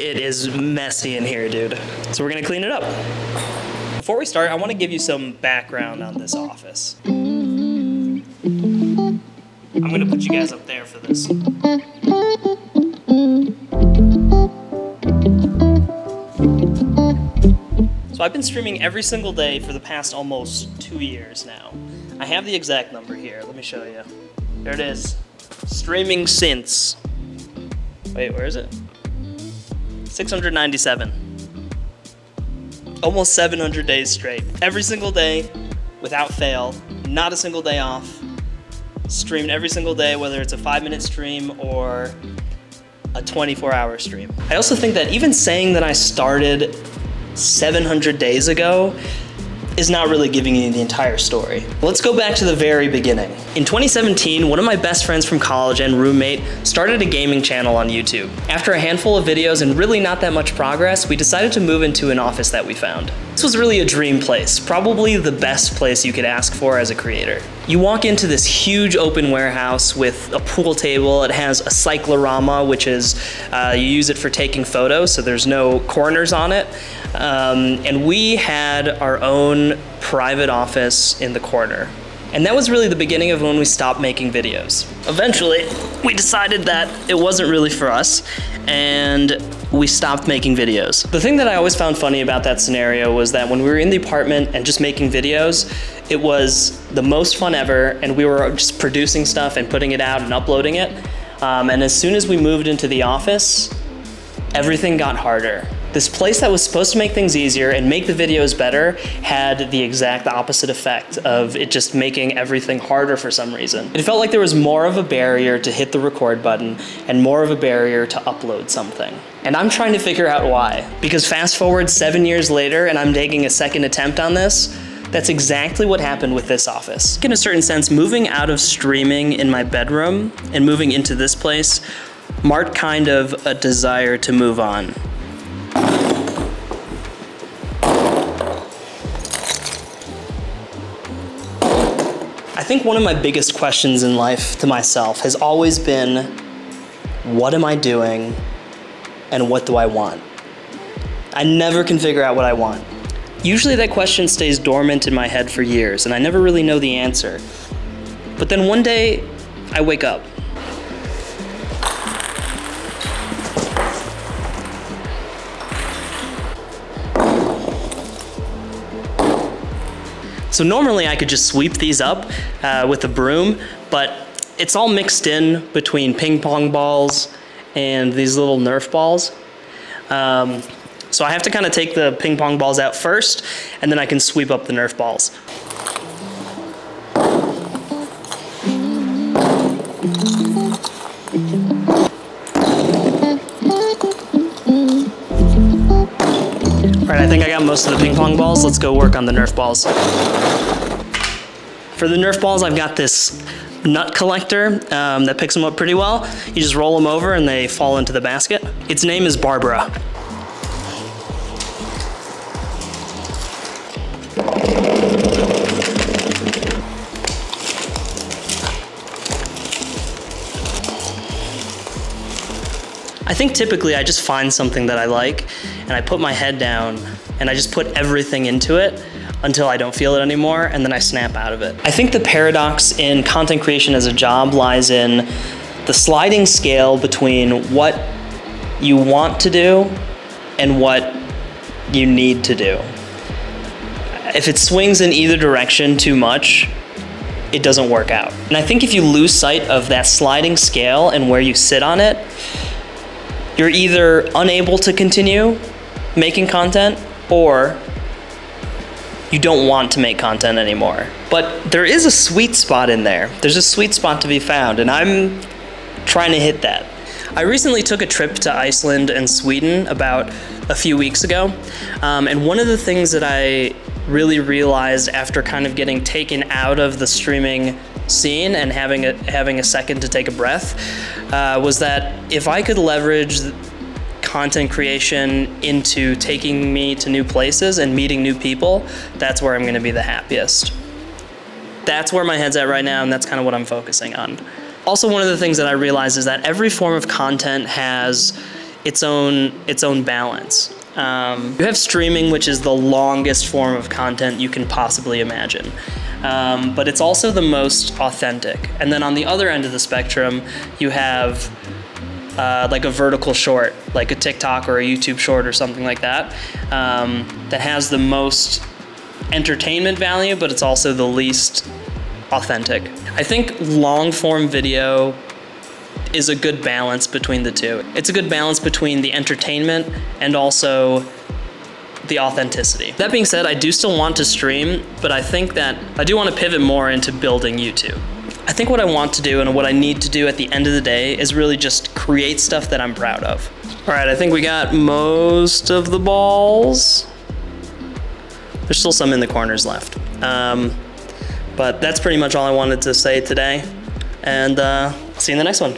It is messy in here, dude. So we're gonna clean it up. Before we start, I wanna give you some background on this office. I'm gonna put you guys up there for this. So I've been streaming every single day for the past almost two years now. I have the exact number here. Let me show you. There it is. Streaming since. Wait, where is it? 697. Almost 700 days straight. Every single day, without fail, not a single day off. Streamed every single day, whether it's a five minute stream or a 24 hour stream. I also think that even saying that I started 700 days ago is not really giving you the entire story. Let's go back to the very beginning. In 2017, one of my best friends from college and roommate started a gaming channel on YouTube. After a handful of videos and really not that much progress, we decided to move into an office that we found. This was really a dream place, probably the best place you could ask for as a creator. You walk into this huge open warehouse with a pool table. It has a cyclorama, which is, uh, you use it for taking photos, so there's no corners on it. Um, and we had our own private office in the corner. And that was really the beginning of when we stopped making videos. Eventually, we decided that it wasn't really for us, and we stopped making videos. The thing that I always found funny about that scenario was that when we were in the apartment and just making videos, it was the most fun ever, and we were just producing stuff and putting it out and uploading it. Um, and as soon as we moved into the office, everything got harder. This place that was supposed to make things easier and make the videos better had the exact opposite effect of it just making everything harder for some reason. It felt like there was more of a barrier to hit the record button and more of a barrier to upload something. And I'm trying to figure out why. Because fast forward seven years later and I'm taking a second attempt on this, that's exactly what happened with this office. In a certain sense, moving out of streaming in my bedroom and moving into this place marked kind of a desire to move on. Think one of my biggest questions in life to myself has always been what am I doing and what do I want? I never can figure out what I want. Usually that question stays dormant in my head for years and I never really know the answer. But then one day I wake up So normally I could just sweep these up uh, with a broom, but it's all mixed in between ping pong balls and these little Nerf balls. Um, so I have to kind of take the ping pong balls out first, and then I can sweep up the Nerf balls. All of the ping pong balls. Let's go work on the Nerf balls. For the Nerf balls, I've got this nut collector um, that picks them up pretty well. You just roll them over and they fall into the basket. Its name is Barbara. I think typically I just find something that I like and I put my head down and I just put everything into it until I don't feel it anymore and then I snap out of it. I think the paradox in content creation as a job lies in the sliding scale between what you want to do and what you need to do. If it swings in either direction too much, it doesn't work out. And I think if you lose sight of that sliding scale and where you sit on it, you're either unable to continue making content or you don't want to make content anymore. But there is a sweet spot in there. There's a sweet spot to be found, and I'm trying to hit that. I recently took a trip to Iceland and Sweden about a few weeks ago, um, and one of the things that I really realized after kind of getting taken out of the streaming scene and having a, having a second to take a breath uh, was that if I could leverage content creation into taking me to new places and meeting new people, that's where I'm gonna be the happiest. That's where my head's at right now, and that's kind of what I'm focusing on. Also, one of the things that I realize is that every form of content has its own its own balance. Um, you have streaming, which is the longest form of content you can possibly imagine. Um, but it's also the most authentic. And then on the other end of the spectrum, you have uh, like a vertical short, like a TikTok or a YouTube short or something like that, um, that has the most entertainment value, but it's also the least authentic. I think long form video is a good balance between the two. It's a good balance between the entertainment and also the authenticity. That being said, I do still want to stream, but I think that I do want to pivot more into building YouTube. I think what I want to do and what I need to do at the end of the day is really just create stuff that I'm proud of. All right, I think we got most of the balls. There's still some in the corners left. Um, but that's pretty much all I wanted to say today. And uh, see you in the next one.